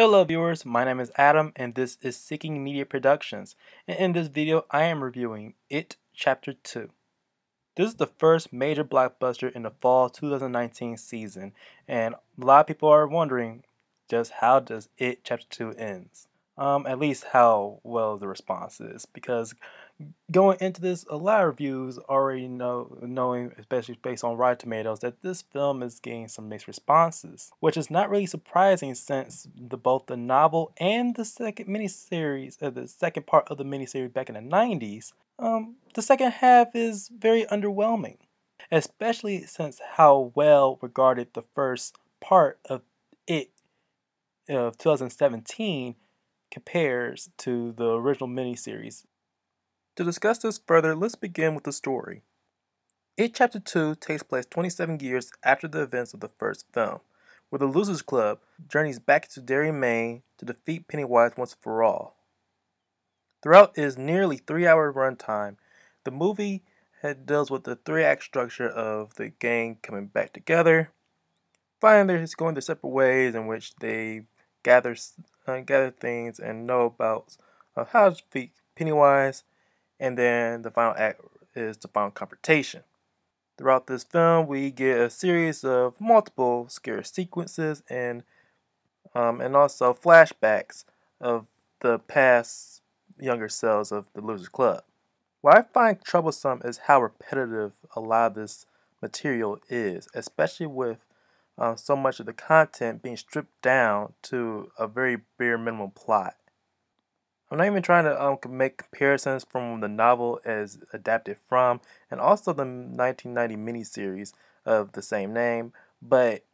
Hello viewers, my name is Adam and this is Seeking Media Productions and in this video I am reviewing It Chapter 2. This is the first major blockbuster in the fall 2019 season and a lot of people are wondering just how does It Chapter 2 ends um, at least how well the response is. Because going into this, a lot of reviews already know, knowing, especially based on Rotten Tomatoes, that this film is getting some mixed responses, which is not really surprising since the, both the novel and the second miniseries, uh, the second part of the miniseries back in the 90s, um, the second half is very underwhelming, especially since how well regarded the first part of it of 2017 compares to the original miniseries. To discuss this further, let's begin with the story. It Chapter 2 takes place 27 years after the events of the first film, where the Losers Club journeys back to Derry, Maine to defeat Pennywise once for all. Throughout its nearly three hour runtime, the movie deals with the three act structure of the gang coming back together, finding they're going their separate ways in which they gather uh, gather things and know about uh, how to defeat Pennywise, and then the final act is the final confrontation. Throughout this film, we get a series of multiple scary sequences and um, and also flashbacks of the past younger selves of the Losers Club. What I find troublesome is how repetitive a lot of this material is, especially with um, so much of the content being stripped down to a very bare minimum plot. I'm not even trying to um, make comparisons from the novel as adapted from, and also the 1990 miniseries of the same name, but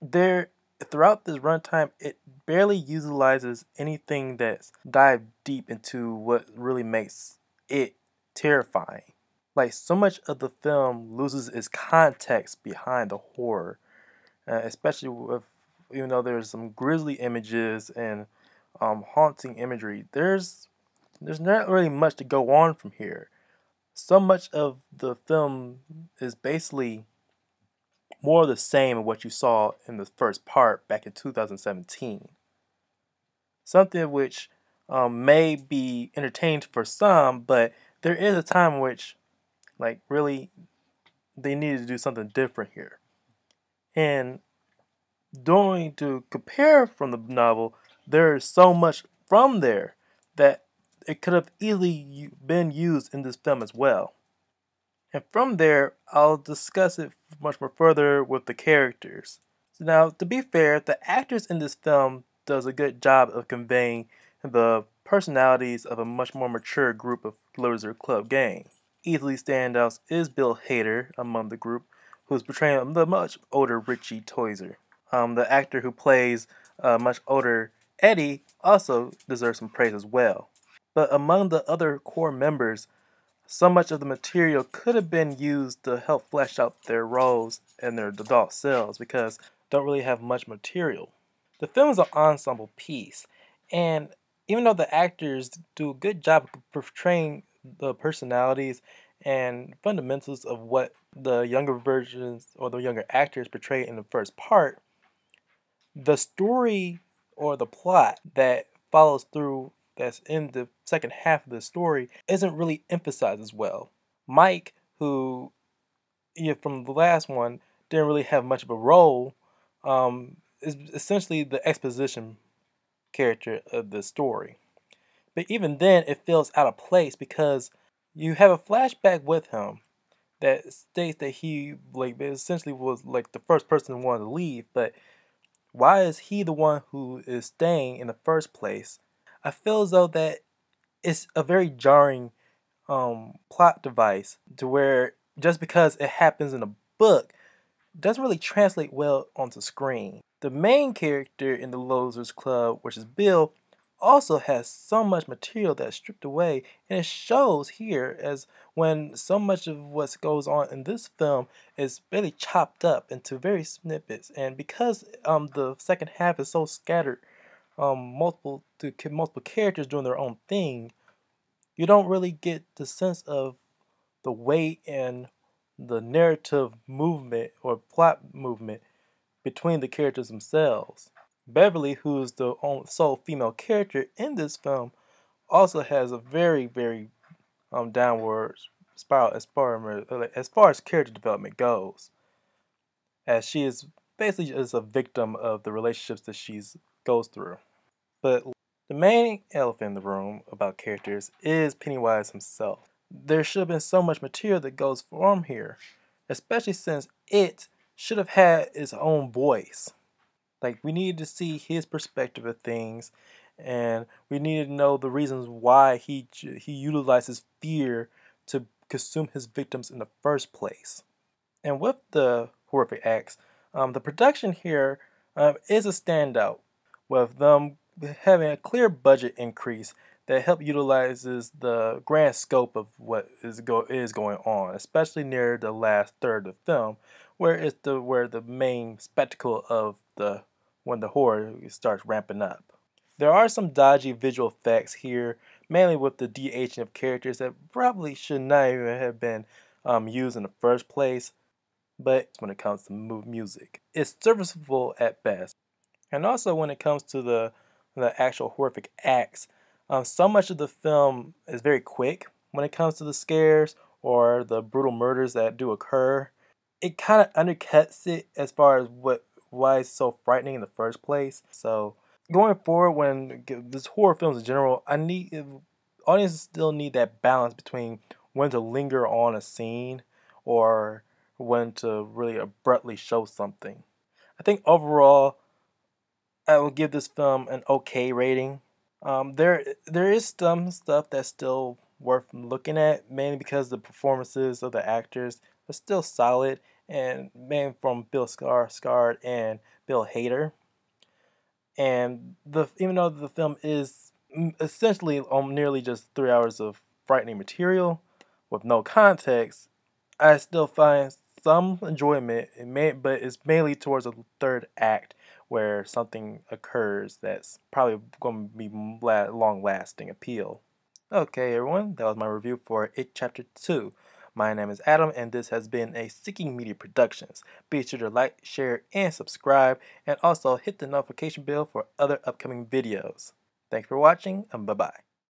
there throughout this runtime, it barely utilizes anything that's dive deep into what really makes it terrifying. Like so much of the film loses its context behind the horror uh, especially with even though there's some grisly images and um, haunting imagery. There's there's not really much to go on from here. So much of the film is basically more of the same of what you saw in the first part back in 2017. Something which um, may be entertained for some, but there is a time which, like, really, they needed to do something different here. And going to compare from the novel, there is so much from there that it could have easily been used in this film as well. And from there, I'll discuss it much more further with the characters. So now, to be fair, the actors in this film does a good job of conveying the personalities of a much more mature group of Loser Club gang. Easily standouts is Bill Hader among the group, who's portraying the much older Richie Tozier. Um, the actor who plays uh, much older Eddie also deserves some praise as well. But among the other core members, so much of the material could have been used to help flesh out their roles and their adult selves because don't really have much material. The film is an ensemble piece, and even though the actors do a good job portraying the personalities and fundamentals of what the younger versions or the younger actors portray in the first part, the story or the plot that follows through that's in the second half of the story isn't really emphasized as well. Mike, who yeah, from the last one didn't really have much of a role, um, is essentially the exposition character of the story. But even then, it feels out of place because you have a flashback with him that states that he like essentially was like the first person who wanted to leave, but why is he the one who is staying in the first place? I feel as though that it's a very jarring um, plot device to where just because it happens in a book doesn't really translate well onto screen. The main character in the Losers Club, which is Bill, also has so much material that's stripped away and it shows here as when so much of what goes on in this film is really chopped up into very snippets. And because um the second half is so scattered um multiple to multiple characters doing their own thing you don't really get the sense of the weight and the narrative movement or plot movement between the characters themselves Beverly, who's the sole female character in this film, also has a very, very um, downward spiral as far as far as character development goes, as she is basically just a victim of the relationships that she goes through. But the main elephant in the room about characters is Pennywise himself. There should have been so much material that goes from here, especially since it should have had its own voice. Like we needed to see his perspective of things, and we needed to know the reasons why he he utilizes fear to consume his victims in the first place. And with the horrific acts, um, the production here um, is a standout, with them having a clear budget increase that help utilizes the grand scope of what is go is going on, especially near the last third of the film, where it's the where the main spectacle of the when the horror starts ramping up. There are some dodgy visual effects here, mainly with the de-aging of characters that probably should not even have been um, used in the first place, but when it comes to music, it's serviceable at best. And also when it comes to the the actual horrific acts, um, so much of the film is very quick when it comes to the scares or the brutal murders that do occur. It kind of undercuts it as far as what why it's so frightening in the first place. So going forward, when this horror films in general, I need audiences still need that balance between when to linger on a scene or when to really abruptly show something. I think overall, I will give this film an okay rating. Um, there, there is some stuff that's still worth looking at, mainly because the performances of the actors are still solid, and mainly from Bill Scar, Skarsgård and Bill Hader. And the even though the film is essentially um, nearly just three hours of frightening material with no context, I still find some enjoyment. It may, but it's mainly towards the third act where something occurs that's probably going to be long lasting appeal. Okay, everyone, that was my review for It Chapter 2. My name is Adam, and this has been a Seeking Media Productions. Be sure to like, share, and subscribe, and also hit the notification bell for other upcoming videos. Thanks for watching, and bye bye.